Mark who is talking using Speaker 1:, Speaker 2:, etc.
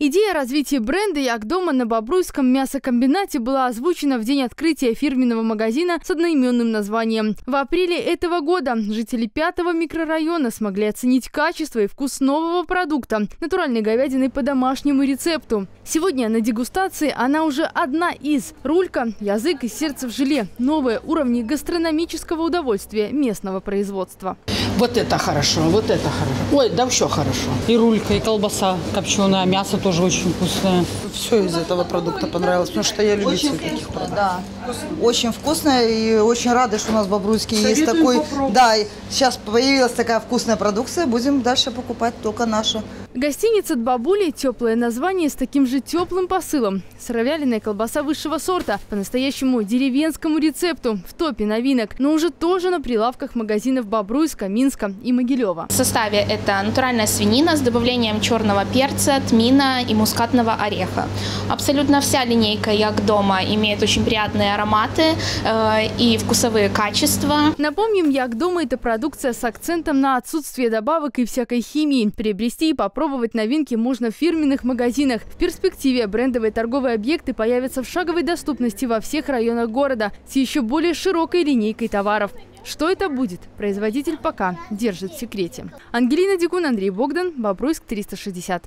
Speaker 1: Идея развития бренда «Як дома» на Бобруйском мясокомбинате была озвучена в день открытия фирменного магазина с одноименным названием. В апреле этого года жители пятого микрорайона смогли оценить качество и вкус нового продукта – натуральной говядины по домашнему рецепту. Сегодня на дегустации она уже одна из. Рулька, язык и сердце в желе – новые уровни гастрономического удовольствия местного производства.
Speaker 2: Вот это хорошо, вот это хорошо. Ой, да все хорошо.
Speaker 3: И рулька, и колбаса копченая, мясо тоже очень вкусное.
Speaker 4: Все из этого продукта понравилось, потому что я любитель таких продуктов.
Speaker 5: Да, очень вкусно и очень рада, что у нас в Бобруйске есть такой. Да, сейчас появилась такая вкусная продукция, будем дальше покупать только нашу.
Speaker 1: Гостиница «Бабули» – теплое название с таким же теплым посылом. Сыровяленая колбаса высшего сорта, по-настоящему деревенскому рецепту, в топе новинок, но уже тоже на прилавках магазинов Бобруйска, Минска и Могилева.
Speaker 6: В составе это натуральная свинина с добавлением черного перца, тмина и мускатного ореха. Абсолютно вся линейка «Як дома» имеет очень приятные ароматы э, и вкусовые качества.
Speaker 1: Напомним, «Як дома» – это продукция с акцентом на отсутствие добавок и всякой химии. Приобрести и попробовать новинки можно в фирменных магазинах. В перспективе брендовые торговые объекты появятся в шаговой доступности во всех районах города с еще более широкой линейкой товаров. Что это будет, производитель пока держит в секрете. Ангелина Дикун, Андрей Богдан, Бобруйск, 360.